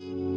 you